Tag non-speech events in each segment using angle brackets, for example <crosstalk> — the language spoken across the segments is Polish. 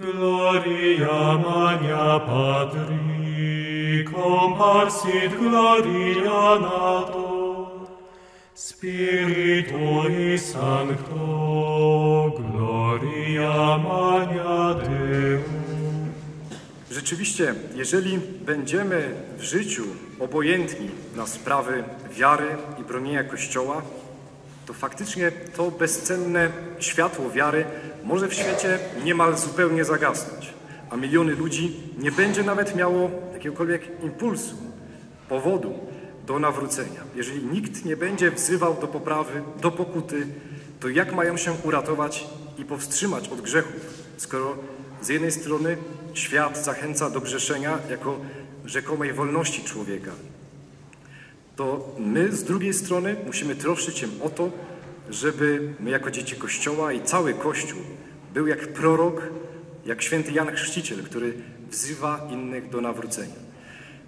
Gloria magna Patri, comparsit gloria nato, Spiritui Sancto, gloria magna Deo. Rzeczywiście, jeżeli będziemy w życiu obojętni na sprawy wiary i bronienia Kościoła, to faktycznie to bezcenne światło wiary może w świecie niemal zupełnie zagasnąć, a miliony ludzi nie będzie nawet miało jakiegokolwiek impulsu, powodu do nawrócenia. Jeżeli nikt nie będzie wzywał do poprawy, do pokuty, to jak mają się uratować i powstrzymać od grzechów, skoro z jednej strony świat zachęca do grzeszenia jako rzekomej wolności człowieka, to my z drugiej strony musimy troszczyć się o to, żeby my jako dzieci Kościoła i cały Kościół był jak prorok, jak święty Jan Chrzciciel, który wzywa innych do nawrócenia.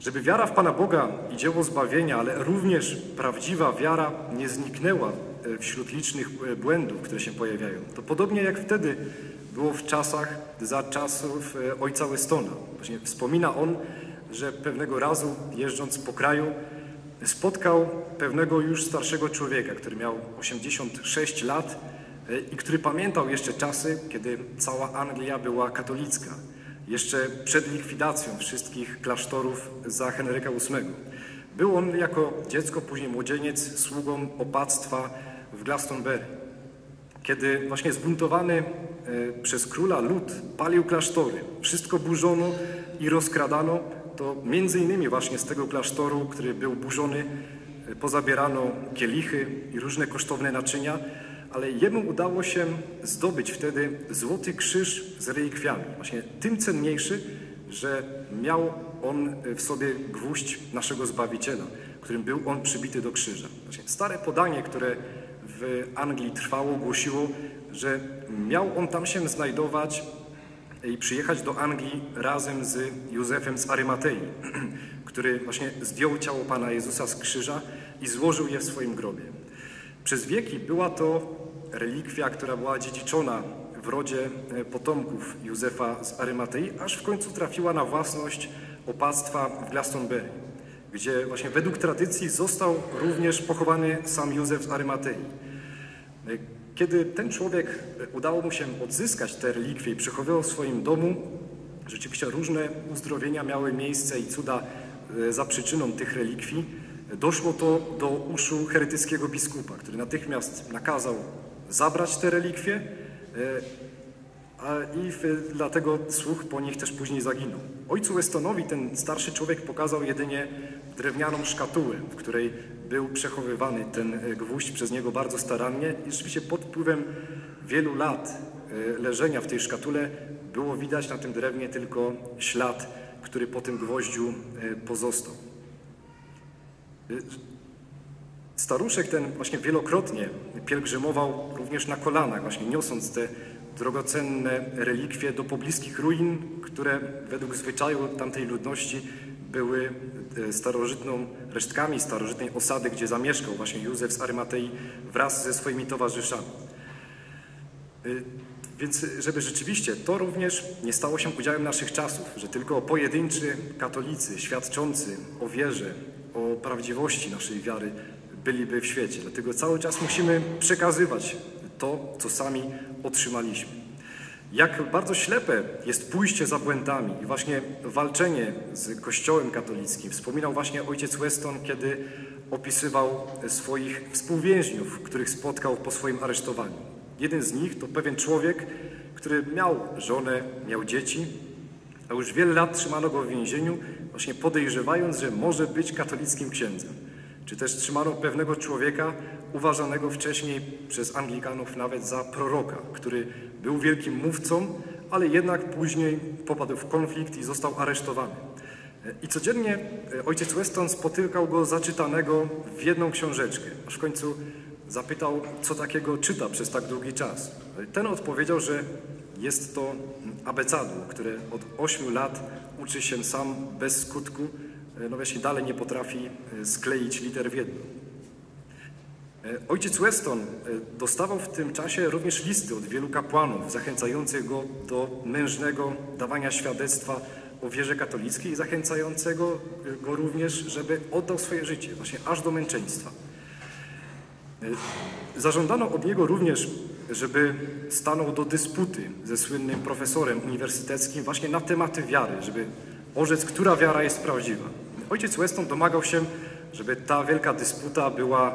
Żeby wiara w Pana Boga i dzieło zbawienia, ale również prawdziwa wiara nie zniknęła e, wśród licznych e, błędów, które się pojawiają. To podobnie jak wtedy było w czasach za czasów e, ojca Westona. Właśnie wspomina on, że pewnego razu jeżdżąc po kraju spotkał pewnego już starszego człowieka, który miał 86 lat e, i który pamiętał jeszcze czasy, kiedy cała Anglia była katolicka, jeszcze przed likwidacją wszystkich klasztorów za Henryka VIII. Był on jako dziecko, później młodzieniec, sługą opactwa w Glastonbury. Kiedy właśnie zbuntowany e, przez króla lud palił klasztory, wszystko burzono i rozkradano, to między innymi właśnie z tego klasztoru, który był burzony, e, pozabierano kielichy i różne kosztowne naczynia, ale jemu udało się zdobyć wtedy złoty krzyż z relikwiami, właśnie tym cenniejszy, że miał on w sobie gwóźdź naszego Zbawiciela, którym był on przybity do krzyża. Właśnie stare podanie, które w Anglii trwało, głosiło, że miał on tam się znajdować i przyjechać do Anglii razem z Józefem z Arymatei, <clears throat> który właśnie zdjął ciało Pana Jezusa z krzyża i złożył je w swoim grobie. Przez wieki była to relikwia, która była dziedziczona w rodzie e, potomków Józefa z Arymatei, aż w końcu trafiła na własność opactwa w Glastonbury, gdzie właśnie według tradycji został również pochowany sam Józef z Arymatei. E, kiedy ten człowiek e, udało mu się odzyskać te relikwie i przechowywał w swoim domu, rzeczywiście różne uzdrowienia miały miejsce i cuda e, za przyczyną tych relikwii. Doszło to do uszu heretyckiego biskupa, który natychmiast nakazał zabrać te relikwie, e, i dlatego słuch po nich też później zaginął. Ojcu Westonowi ten starszy człowiek pokazał jedynie drewnianą szkatułę, w której był przechowywany ten e, gwóźdź przez niego bardzo starannie i rzeczywiście pod wpływem wielu lat e, leżenia w tej szkatule było widać na tym drewnie tylko ślad, który po tym gwoździu e, pozostał. Staruszek ten właśnie wielokrotnie pielgrzymował również na kolanach, właśnie niosąc te drogocenne relikwie do pobliskich ruin, które według zwyczaju tamtej ludności były e, starożytną, resztkami starożytnej osady, gdzie zamieszkał właśnie Józef z Arymatei wraz ze swoimi towarzyszami. E, więc żeby rzeczywiście to również nie stało się udziałem naszych czasów, że tylko pojedynczy katolicy świadczący o wierze, o prawdziwości naszej wiary byliby w świecie. Dlatego cały czas musimy przekazywać to, co sami otrzymaliśmy. Jak bardzo ślepe jest pójście za błędami i właśnie walczenie z Kościołem katolickim. Wspominał właśnie ojciec Weston, kiedy opisywał swoich współwięźniów, których spotkał po swoim aresztowaniu. Jeden z nich to pewien człowiek, który miał żonę, miał dzieci, a już wiele lat trzymano go w więzieniu, właśnie podejrzewając, że może być katolickim księdzem. Czy też trzymano pewnego człowieka, uważanego wcześniej przez Anglikanów nawet za proroka, który był wielkim mówcą, ale jednak później popadł w konflikt i został aresztowany. I codziennie e, ojciec Weston spotykał go zaczytanego w jedną książeczkę, aż w końcu zapytał, co takiego czyta przez tak długi czas. Ten odpowiedział, że jest to abecadło, które od ośmiu lat uczy się sam bez skutku, e, no właśnie dalej nie potrafi e, skleić liter w jedno. E, Ojciec Weston e, dostawał w tym czasie również listy od wielu kapłanów zachęcających go do mężnego dawania świadectwa o wierze katolickiej i zachęcającego e, go również, żeby oddał swoje życie, właśnie aż do męczeństwa. Zażądano od niego również, żeby stanął do dysputy ze słynnym profesorem uniwersyteckim właśnie na tematy wiary, żeby orzec, która wiara jest prawdziwa. Ojciec Weston domagał się, żeby ta wielka dysputa była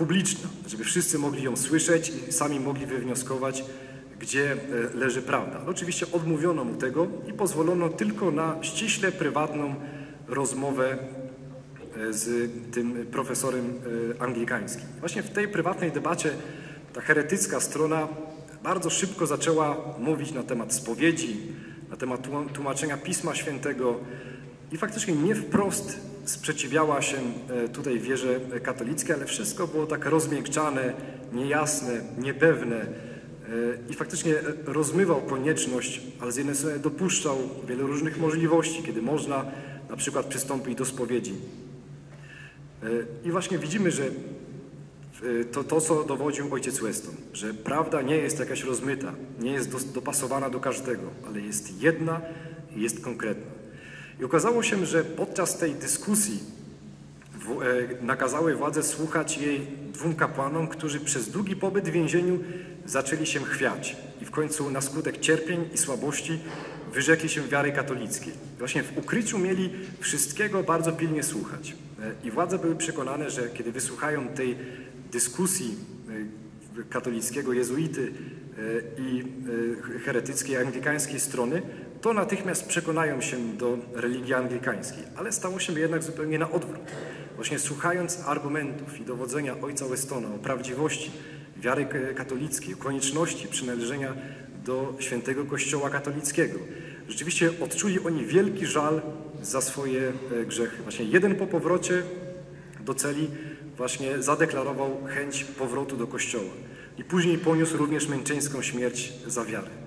publiczna, żeby wszyscy mogli ją słyszeć i sami mogli wywnioskować, gdzie e, leży prawda. Oczywiście odmówiono mu tego i pozwolono tylko na ściśle prywatną rozmowę e, z tym profesorem e, anglikańskim. Właśnie w tej prywatnej debacie ta heretycka strona bardzo szybko zaczęła mówić na temat spowiedzi, na temat tłumaczenia Pisma Świętego i faktycznie nie wprost sprzeciwiała się e, tutaj wierze katolickiej, ale wszystko było tak rozmiękczane, niejasne, niepewne e, i faktycznie rozmywał konieczność, ale z jednej strony dopuszczał wiele różnych możliwości, kiedy można na przykład przystąpić do spowiedzi. E, I właśnie widzimy, że to, to, co dowodził ojciec Weston, że prawda nie jest jakaś rozmyta, nie jest dopasowana do każdego, ale jest jedna i jest konkretna. I okazało się, że podczas tej dyskusji e, nakazały władze słuchać jej dwóm kapłanom, którzy przez długi pobyt w więzieniu zaczęli się chwiać i w końcu na skutek cierpień i słabości wyrzekli się wiary katolickiej. Właśnie w ukryciu mieli wszystkiego bardzo pilnie słuchać. E, I władze były przekonane, że kiedy wysłuchają tej dyskusji e, katolickiego jezuity i heretyckiej anglikańskiej strony, to natychmiast przekonają się do religii anglikańskiej. Ale stało się jednak zupełnie na odwrót. Właśnie słuchając argumentów i dowodzenia ojca Westona o prawdziwości wiary katolickiej, o konieczności przynależenia do świętego Kościoła katolickiego, rzeczywiście odczuli oni wielki żal za swoje grzechy. Właśnie jeden po powrocie do celi właśnie zadeklarował chęć powrotu do Kościoła i później poniósł również męczeńską śmierć za wiarę.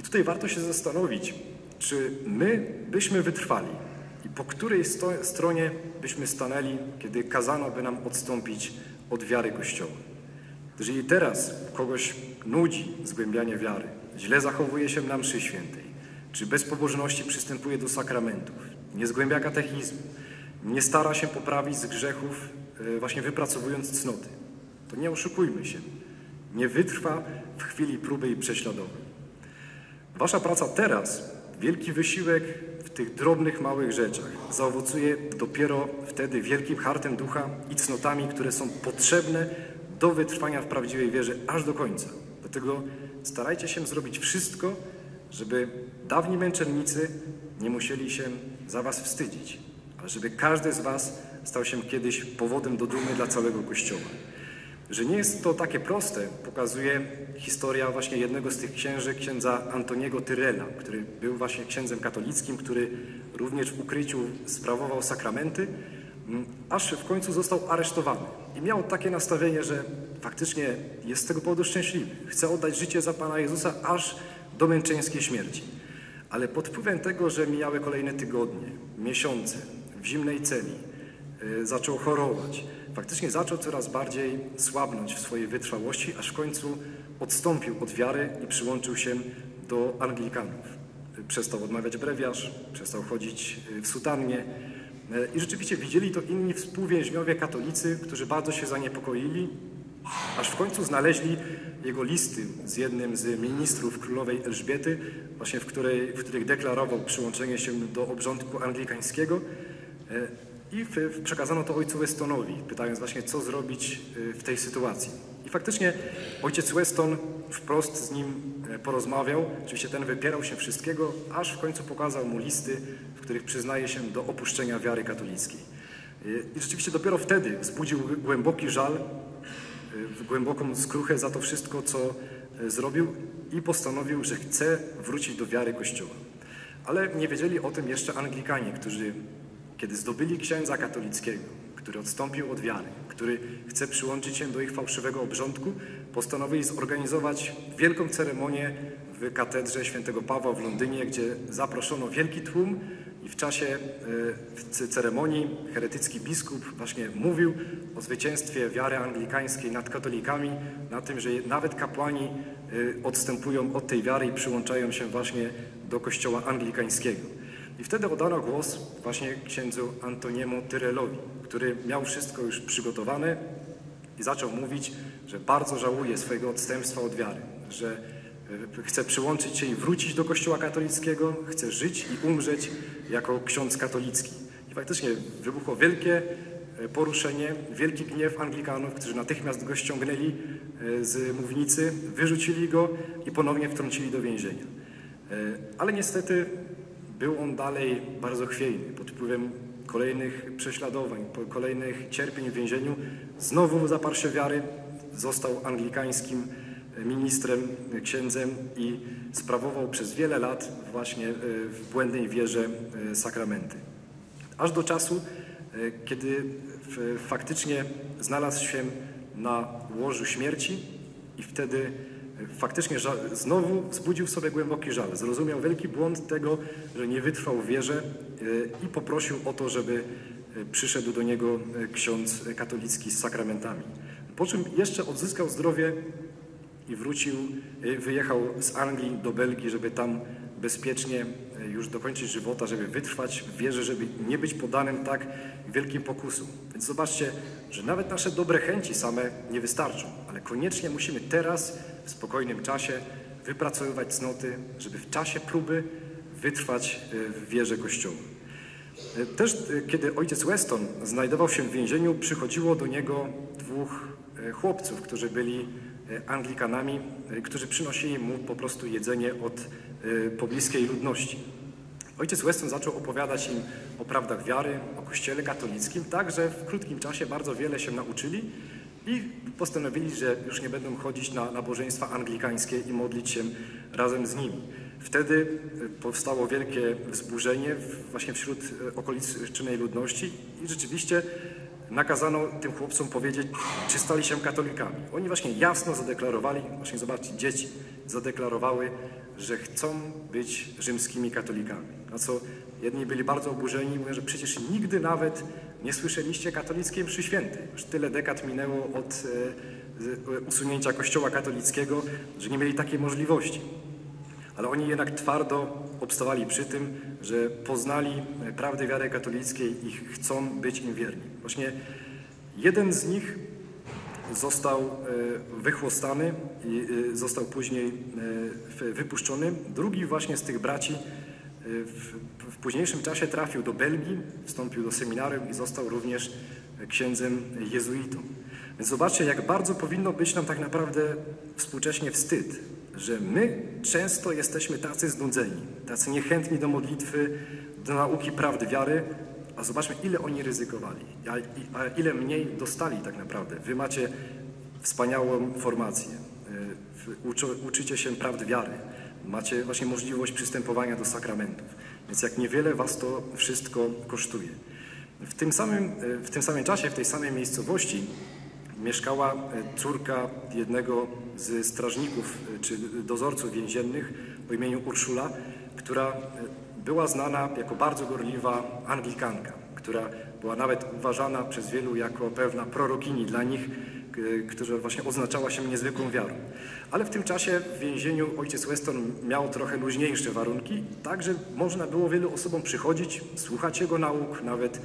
I tutaj warto się zastanowić, czy my byśmy wytrwali i po której stronie byśmy stanęli, kiedy kazano by nam odstąpić od wiary Kościoła. Jeżeli teraz kogoś nudzi zgłębianie wiary, źle zachowuje się na mszy świętej, czy bez pobożności przystępuje do sakramentów, nie zgłębia katechizmu, nie stara się poprawić z grzechów, e, właśnie wypracowując cnoty, to nie oszukujmy się. Nie wytrwa w chwili próby i prześladowań. Wasza praca teraz, wielki wysiłek w tych drobnych, małych rzeczach zaowocuje dopiero wtedy wielkim hartem ducha i cnotami, które są potrzebne do wytrwania w prawdziwej wierze aż do końca. Dlatego starajcie się zrobić wszystko, żeby dawni męczennicy nie musieli się za was wstydzić ale żeby każdy z Was stał się kiedyś powodem do dumy dla całego Kościoła. Że nie jest to takie proste, pokazuje historia właśnie jednego z tych księży, księdza Antoniego Tyrela, który był właśnie księdzem katolickim, który również w ukryciu sprawował sakramenty, mm, aż w końcu został aresztowany. I miał takie nastawienie, że faktycznie jest z tego powodu szczęśliwy. Chce oddać życie za Pana Jezusa aż do męczeńskiej śmierci. Ale pod wpływem tego, że mijały kolejne tygodnie, miesiące, w zimnej celi, y, zaczął chorować. Faktycznie zaczął coraz bardziej słabnąć w swojej wytrwałości, aż w końcu odstąpił od wiary i przyłączył się do Anglikanów. Y, przestał odmawiać brewiarz, przestał chodzić y, w sutannie. I rzeczywiście widzieli to inni współwięźniowie katolicy, którzy bardzo się zaniepokoili, aż w końcu znaleźli jego listy z jednym z ministrów królowej Elżbiety, właśnie w, której, w których deklarował przyłączenie się do obrządku anglikańskiego E, I przekazano to ojcu Westonowi, pytając właśnie, co zrobić e, w tej sytuacji. I faktycznie ojciec Weston wprost z nim e, porozmawiał. Oczywiście ten wypierał się wszystkiego, aż w końcu pokazał mu listy, w których przyznaje się do opuszczenia wiary katolickiej. I rzeczywiście dopiero wtedy wzbudził głęboki żal, głęboką skruchę za to wszystko, co zrobił i postanowił, że chce wrócić do wiary Kościoła. Ale nie wiedzieli o tym jeszcze Anglikanie, którzy kiedy zdobyli księdza katolickiego, który odstąpił od wiary, który chce przyłączyć się do ich fałszywego obrządku, postanowili zorganizować wielką ceremonię w katedrze świętego Pawła w Londynie, gdzie zaproszono wielki tłum i w czasie e, w ceremonii heretycki biskup właśnie mówił o zwycięstwie wiary anglikańskiej nad katolikami, na tym, że nawet kapłani e, odstępują od tej wiary i przyłączają się właśnie do kościoła anglikańskiego. I wtedy oddano głos właśnie księdzu Antoniemu Tyrelowi, który miał wszystko już przygotowane i zaczął mówić, że bardzo żałuje swojego odstępstwa od wiary, że e, chce przyłączyć się i wrócić do Kościoła katolickiego, chce żyć i umrzeć jako ksiądz katolicki. I faktycznie wybuchło wielkie e, poruszenie, wielki gniew Anglikanów, którzy natychmiast go ściągnęli e, z mównicy, wyrzucili go i ponownie wtrącili do więzienia. Ale niestety był on dalej bardzo chwiejny, pod wpływem kolejnych prześladowań, kolejnych cierpień w więzieniu. Znowu zaparł się wiary, został anglikańskim ministrem, księdzem i sprawował przez wiele lat właśnie e, w błędnej wierze e, sakramenty. Aż do czasu, e, kiedy faktycznie znalazł się na łożu śmierci i wtedy faktycznie znowu wzbudził w sobie głęboki żal. Zrozumiał wielki błąd tego, że nie wytrwał w wierze i poprosił o to, żeby przyszedł do niego ksiądz katolicki z sakramentami. Po czym jeszcze odzyskał zdrowie i wrócił, wyjechał z Anglii do Belgii, żeby tam bezpiecznie już dokończyć żywota, żeby wytrwać w wierze, żeby nie być podanym tak wielkim pokusom. Więc zobaczcie, że nawet nasze dobre chęci same nie wystarczą, ale koniecznie musimy teraz, w spokojnym czasie, wypracowywać cnoty, żeby w czasie próby wytrwać y, w wierze Kościoła. Też kiedy ojciec Weston znajdował się w więzieniu, przychodziło do niego dwóch chłopców, którzy byli E, Anglikanami, e, którzy przynosili mu po prostu jedzenie od e, pobliskiej ludności. Ojciec Weston zaczął opowiadać im o prawdach wiary, o kościele katolickim, tak, że w krótkim czasie bardzo wiele się nauczyli i postanowili, że już nie będą chodzić na nabożeństwa anglikańskie i modlić się razem z nimi. Wtedy powstało wielkie wzburzenie właśnie wśród okolicznej ludności i rzeczywiście nakazano tym chłopcom powiedzieć, czy stali się katolikami. Oni właśnie jasno zadeklarowali, właśnie zobaczcie, dzieci zadeklarowały, że chcą być rzymskimi katolikami. Na co jedni byli bardzo oburzeni, mówią, że przecież nigdy nawet nie słyszeliście katolickiej mszy świętej. Już tyle dekad minęło od e, usunięcia kościoła katolickiego, że nie mieli takiej możliwości. Ale oni jednak twardo obstawali przy tym, że poznali prawdę wiary katolickiej i chcą być im wierni. Właśnie jeden z nich został e, wychłostany i e, został później e, wypuszczony. Drugi właśnie z tych braci w, w późniejszym czasie trafił do Belgii, wstąpił do seminarium i został również księdzem jezuitą. Więc zobaczcie, jak bardzo powinno być nam tak naprawdę współcześnie wstyd, że my często jesteśmy tacy znudzeni, tacy niechętni do modlitwy, do nauki prawdy wiary, a zobaczmy, ile oni ryzykowali, a, ile mniej dostali tak naprawdę. Wy macie wspaniałą formację, y, uczy, uczycie się prawdy wiary, macie właśnie możliwość przystępowania do sakramentów, więc jak niewiele was to wszystko kosztuje. W tym samym, w tym samym czasie, w tej samej miejscowości mieszkała e, córka jednego z strażników e, czy dozorców więziennych o imieniu Urszula, która e, była znana jako bardzo gorliwa Anglikanka, która była nawet uważana przez wielu jako pewna prorokini dla nich, która właśnie oznaczała się niezwykłą wiarą. Ale w tym czasie w więzieniu ojciec Weston miał trochę luźniejsze warunki, tak że można było wielu osobom przychodzić, słuchać jego nauk, nawet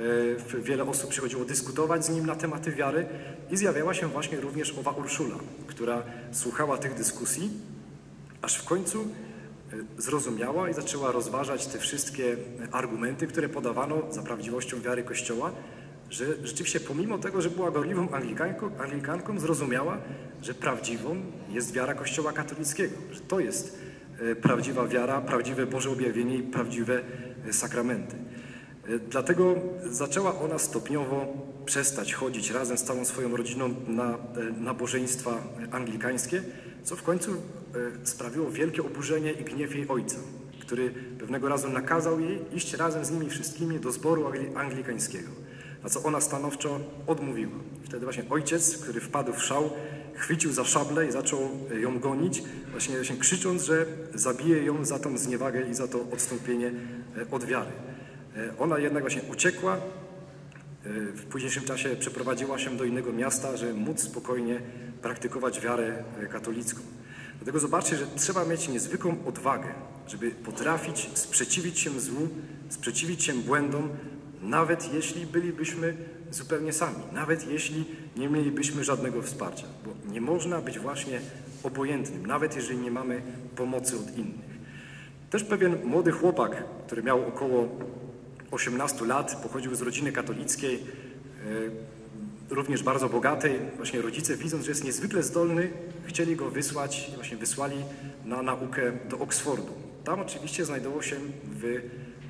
E, wiele osób przychodziło dyskutować z nim na tematy wiary i zjawiała się właśnie również owa Urszula, która słuchała tych dyskusji, aż w końcu e, zrozumiała i zaczęła rozważać te wszystkie argumenty, które podawano za prawdziwością wiary Kościoła, że rzeczywiście pomimo tego, że była gorliwą Anglikanką, Anglikanką zrozumiała, że prawdziwą jest wiara Kościoła katolickiego, że to jest e, prawdziwa wiara, prawdziwe Boże objawienie i prawdziwe sakramenty. E, dlatego zaczęła ona stopniowo przestać chodzić razem z całą swoją rodziną na e, nabożeństwa anglikańskie, co w końcu e, sprawiło wielkie oburzenie i gniew jej ojca, który pewnego razu nakazał jej iść razem z nimi wszystkimi do zboru anglikańskiego, na co ona stanowczo odmówiła. Wtedy właśnie ojciec, który wpadł w szał chwycił za szablę i zaczął ją gonić, właśnie, właśnie krzycząc, że zabije ją za tą zniewagę i za to odstąpienie e, od wiary. E, ona jednak właśnie uciekła, e, w późniejszym czasie przeprowadziła się do innego miasta, żeby móc spokojnie praktykować wiarę katolicką. Dlatego zobaczcie, że trzeba mieć niezwykłą odwagę, żeby potrafić sprzeciwić się złu, sprzeciwić się błędom, nawet jeśli bylibyśmy zupełnie sami, nawet jeśli nie mielibyśmy żadnego wsparcia, bo nie można być właśnie obojętnym, nawet jeżeli nie mamy pomocy od innych. Też pewien młody chłopak, który miał około 18 lat, pochodził z rodziny katolickiej, e, również bardzo bogatej. Właśnie rodzice, widząc, że jest niezwykle zdolny, chcieli go wysłać, właśnie wysłali na naukę do Oksfordu. Tam oczywiście znajdował się w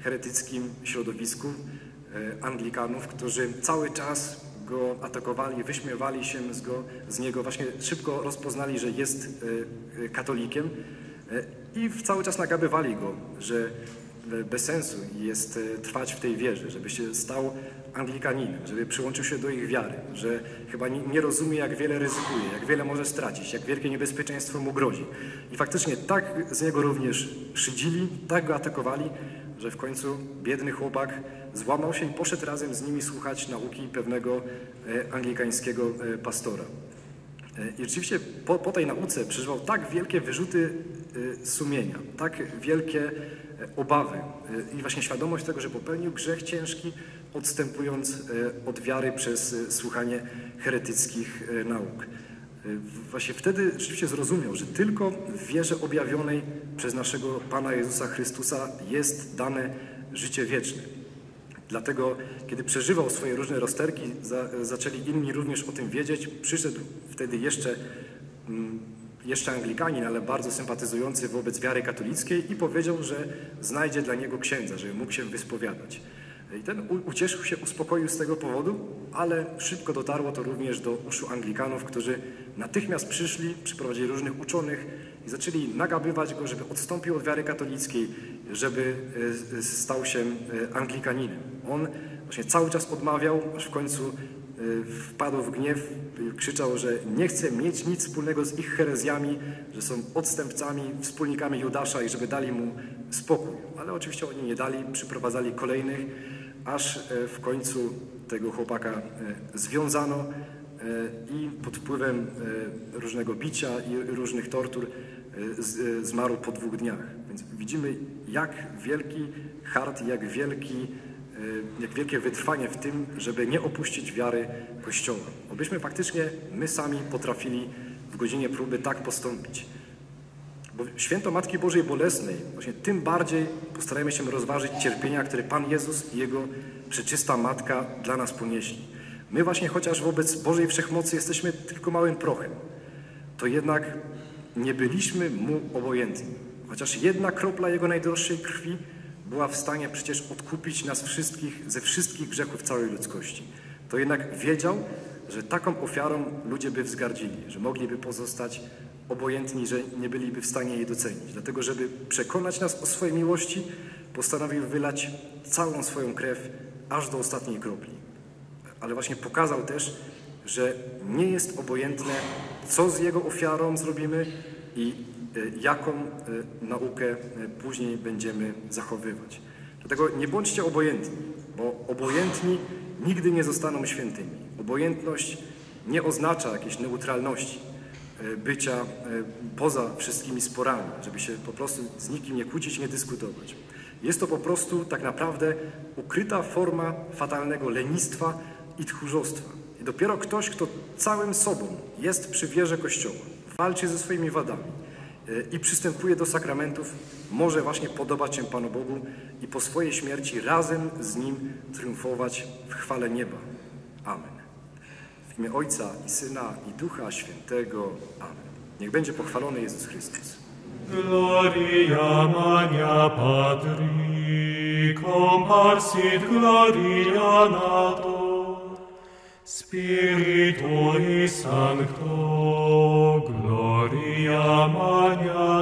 heretyckim środowisku Anglikanów, którzy cały czas go atakowali, wyśmiewali się z, go, z niego, właśnie szybko rozpoznali, że jest e, katolikiem i cały czas nagabywali go, że bez sensu jest e, trwać w tej wierze, żeby się stał Anglikaninem, żeby przyłączył się do ich wiary, że chyba nie rozumie, jak wiele ryzykuje, jak wiele może stracić, jak wielkie niebezpieczeństwo mu grozi. I faktycznie tak z niego również szydzili, tak go atakowali, że w końcu biedny chłopak złamał się i poszedł razem z nimi słuchać nauki pewnego e, anglikańskiego e, pastora. I rzeczywiście po, po tej nauce przeżywał tak wielkie wyrzuty sumienia, tak wielkie obawy i właśnie świadomość tego, że popełnił grzech ciężki, odstępując e, od wiary przez e, słuchanie heretyckich e, nauk. Właśnie wtedy rzeczywiście zrozumiał, że tylko w wierze objawionej przez naszego Pana Jezusa Chrystusa jest dane życie wieczne. Dlatego, kiedy przeżywał swoje różne rozterki, za, zaczęli inni również o tym wiedzieć. Przyszedł wtedy jeszcze mm, jeszcze Anglikanin, ale bardzo sympatyzujący wobec wiary katolickiej i powiedział, że znajdzie dla niego księdza, żeby mógł się wyspowiadać. I ten ucieszył się, uspokoił z tego powodu, ale szybko dotarło to również do uszu Anglikanów, którzy natychmiast przyszli, przyprowadzili różnych uczonych i zaczęli nagabywać go, żeby odstąpił od wiary katolickiej, żeby e, stał się e, Anglikaninem. On właśnie cały czas odmawiał, aż w końcu Y, wpadł w gniew, krzyczał, że nie chce mieć nic wspólnego z ich herezjami, że są odstępcami, wspólnikami Judasza i żeby dali mu spokój. Ale oczywiście oni nie dali, przyprowadzali kolejnych, aż e, w końcu tego chłopaka e, związano e, i pod wpływem różnego bicia i różnych tortur zmarł po dwóch dniach. Więc widzimy, jak wielki hart, jak wielki jak wielkie wytrwanie w tym, żeby nie opuścić wiary Kościoła. Obyśmy faktycznie my sami potrafili w godzinie próby tak postąpić. Bo święto Matki Bożej Bolesnej, właśnie tym bardziej postarajmy się rozważyć cierpienia, które Pan Jezus i Jego przeczysta Matka dla nas ponieśli. My właśnie chociaż wobec Bożej Wszechmocy jesteśmy tylko małym prochem, to jednak nie byliśmy Mu obojętni. Chociaż jedna kropla Jego najdroższej krwi była w stanie przecież odkupić nas wszystkich ze wszystkich grzechów całej ludzkości. To jednak wiedział, że taką ofiarą ludzie by wzgardzili, że mogliby pozostać obojętni, że nie byliby w stanie jej docenić. Dlatego, żeby przekonać nas o swojej miłości, postanowił wylać całą swoją krew aż do ostatniej kropli. Ale właśnie pokazał też, że nie jest obojętne, co z jego ofiarą zrobimy i Y, jaką y, naukę y, później będziemy zachowywać. Dlatego nie bądźcie obojętni, bo obojętni nigdy nie zostaną świętymi. Obojętność nie oznacza jakiejś neutralności, bycia poza wszystkimi sporami, żeby się po prostu z nikim nie kłócić, nie dyskutować. Jest to po prostu tak naprawdę ukryta forma fatalnego lenistwa i tchórzostwa. I dopiero ktoś, kto całym sobą jest przy wierze Kościoła, walczy ze swoimi wadami, i przystępuje do sakramentów, może właśnie podobać się Panu Bogu i po swojej śmierci razem z Nim triumfować w chwale nieba. Amen. Imię Ojca i Syna i Ducha Świętego. Amen. Niech będzie pochwalony Jezus Chrystus. Gloria magna Patri, comparsit gloria nato, Spiritui Sancto, gloria magna